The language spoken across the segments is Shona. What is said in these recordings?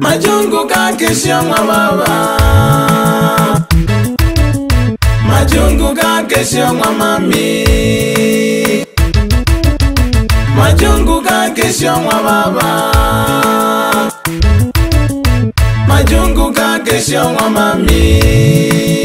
majongo kakesia mwababa majongo kakesia mwamami majongo kakesia mwababa majongo kakesia mwamami, majongo kakesia mwamami.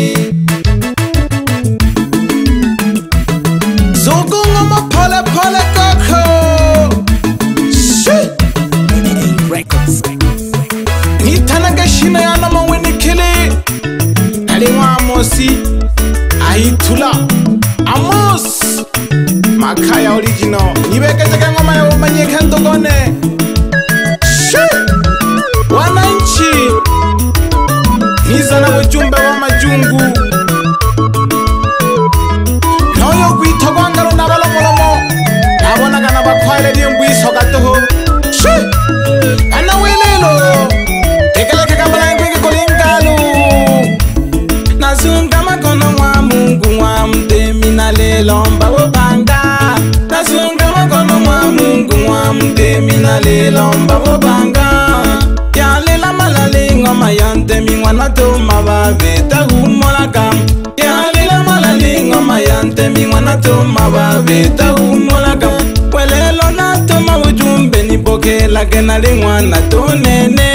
mawa vita umolaka kwelelo natoma ujumbeni bokelake nali ng'wana tunene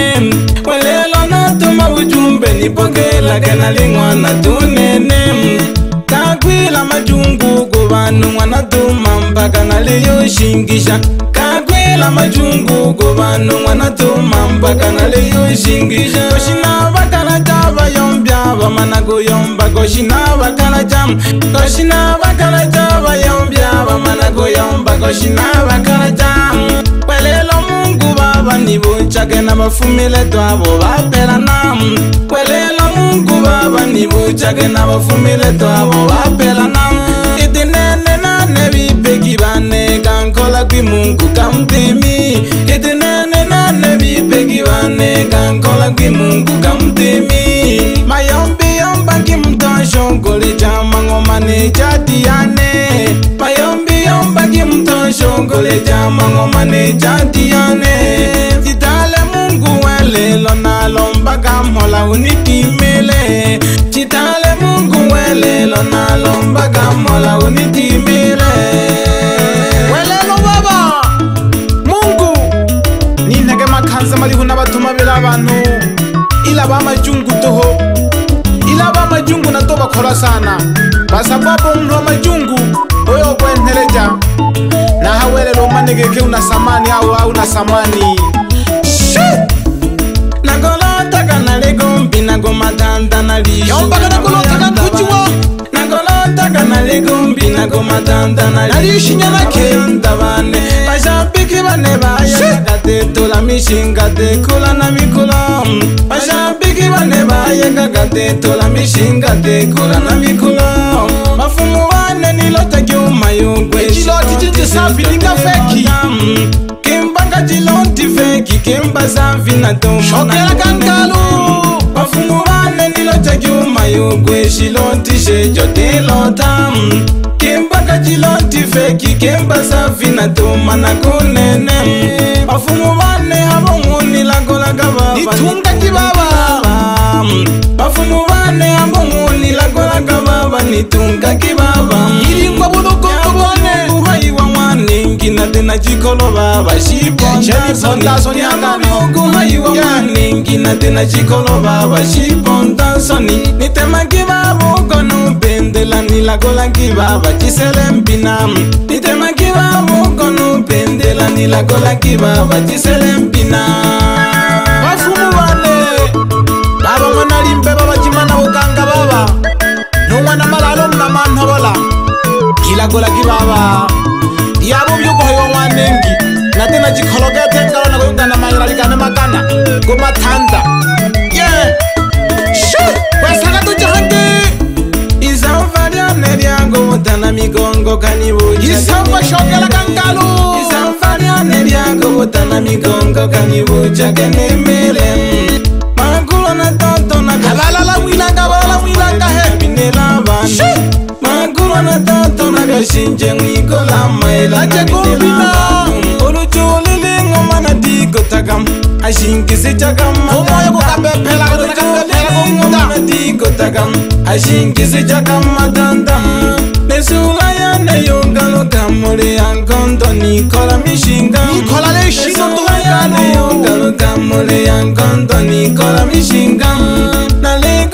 kwelelo natoma ujumbeni bokelake nali ng'wana tunene kakwila majungu kuvanu ng'wana tuma mpaka nali yo shingisha kakwila majungu kuvanu ng'wana tuma mpaka nali yo shingisha oshina vakala ja vayombya vamanakuyomba koshina vakalaca koshina vakalaca vayombya vamana koyomba koshina vakalaca kwelelo mungu vava ni vucake na vafumile twavo vapelana kwelelo mungu vava ni vucake na vafumile twavo vapelana itinene nane vipeki vane kankola kwi mungu kamtimi jadiane citale mungu wele lona lombaga mola unitimele citale mungu wele lona lombaga mola unitimele wele no baba mungu ninege makhanza malihu na bathuma bela banu ila ba majungu toho ila ba majungu nato bakholwa sana basa babo mnu wa majungu una samani au auna samani nagolotaka na ligombi nagomadanda na lishiyombakanagolotakakuciwa nagolotaka na ligombi nagomadanda na lishinya nakeyonda bane bashampiki bane bayaga tetola mishinga tekula na mikula bashampiki bane bayagaga tetola mishinga tekula na mikula mafumu ngeni lotenge omayo gwe ecilo ti ti ti savi linga feki kembanga cilo ti feki kemba savi na tomokela kankalu bafungu baneni lotenge omayo gwe ecilo ti sejo ti lota kembanga cilo ti feki kemba savi na toma na kunene bafungu bane abongo ni lakolaka babaitungaki baba bafungu bane abongo nitungaki baba ilingwa bulukoko bone uhai wa mwane ngina tena cikoloba bashiponuhai wa mwane ngina tena cikoloba bashipontasoni nitemaki baba ukonu pendela nilakolaki baba cisele mpina nitemaki baba ukonu pendela nilakolaki baba cisele mpina monna manthobola dilakola ke baba ya bobjoko yo ngwanengke natena dikgoloketeng ka rona ko yokana manyela dikane makana ko mathanta ye sho wesakatojagake izaofadiane diango motana migongo kanibojaisaoashokela kankalo izaofadiane diango motana migongo kanibojake nemelem mani makolo na tata na kashinje ngikolama elati akobina oluju olilingo mana dikotaka ashinkisicaka madaaadikotaka ashinkisicaka madanda nesula ya neyongaloka moli ya nkondo nikola mishinga ya neyongaloka moli ya nkondo nikola mishinga nalik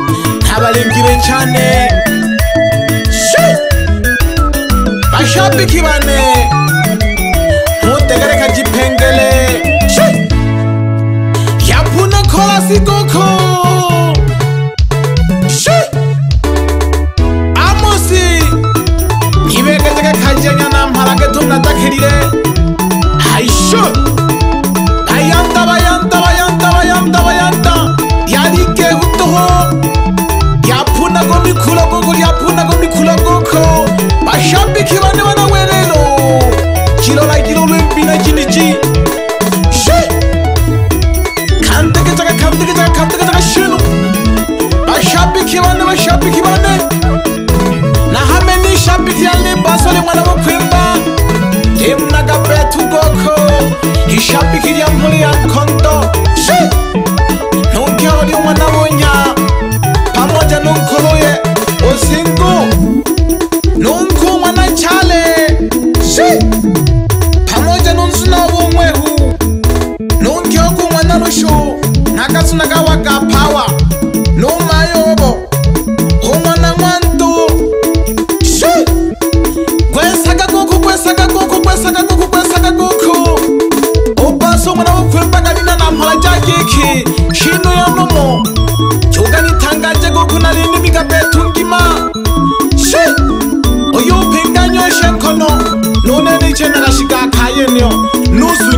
cyane bashopiki bane ntutegereka gipengele yapuna korasi koko amusi ntibegereka kajenya na mparage tumwe atakiriye chinolaikiro rwembira chindichi she kandegetaka kandegetaka kandegetaka shinu vashabiki vane vashabiki vane nahameni shabiki yange baso remwana vokwemba emunagabeatugoko ishabiki ryamhuri yakonda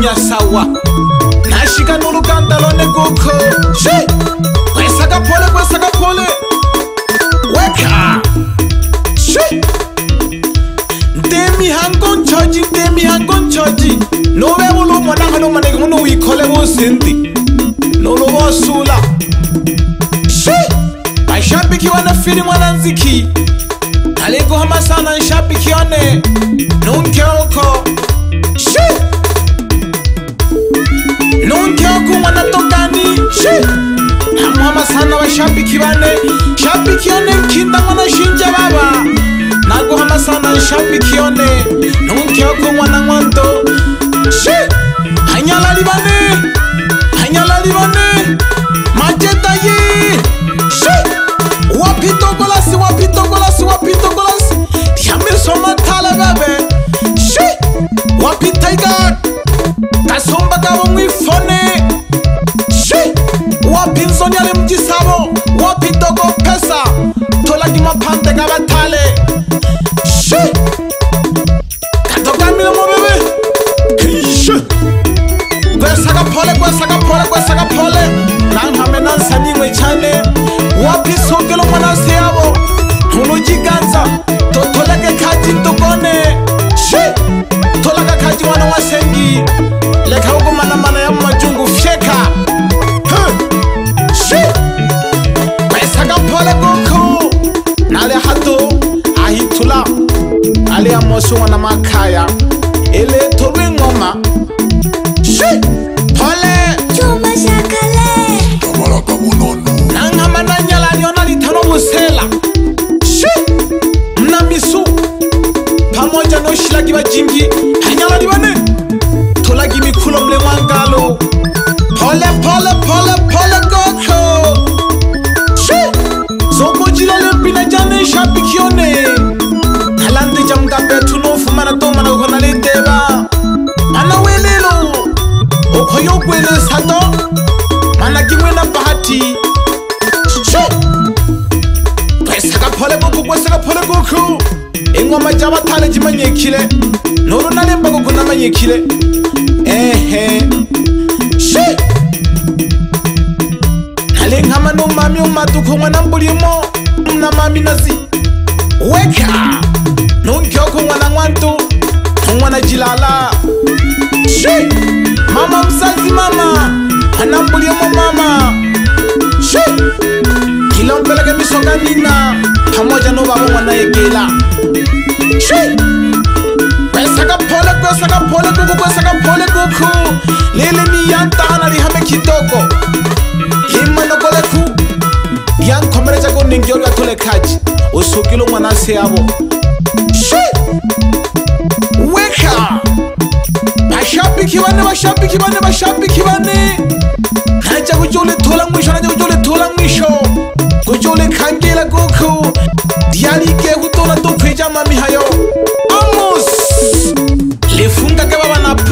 nyasawa nashika nulukandalo nekukho she kwesaka pole kwesaka pole weka she ndemihango ncoji ndemihango ncoji nuve ulumonaka nomaneke muno wikhole vosindi nuluvosula she vashambikiwa na fili mwananziki nalikuhamasana nshambikione nunkeoko ntiyoko nwana tongani namuha amasana bashambiki bane shambikiyone kinda nwana shinja baba naguha amasana shambikiyone ntiyoko nwana nwando hanyalali bane kwa kwese ka phole nanghame na nsa dingwe tšhane wapiso ke lo ngwana seabo tlholo jikatsa totholeke kgati tokone she tholaka kgati ngwana wa sengi lekgao komanamana ya mmajungu fyeka he she kwesa ka phole koko na lehato a hithula a le ya moso ngwana makhaya e le thobe ngoma tsela shu mna misu pamoja noshilagi vajingi hanyaladi vane tholagi mikhulo mle mwangalo phole kukhu kweseka phole kukhu ingoma ja vathale ji manyekhile nuru na lemba kukhu na manyekhile ehe shi na le nkhama ni umami umatukhu n'wana mbulimo na mami nasi weka nunkhyokhu n'wana n'wantu khun'wana jilala shi mama msazi mama n'wana mbulimo mama shi ile opeleke miso ka dina gamoja no ba bo ngwana ekela osokile ngwana a seabo weka bashapiki bane bashapiki bane bashapiki bane gaetsa kotse o letholang moišona tse kotse o letholang moišona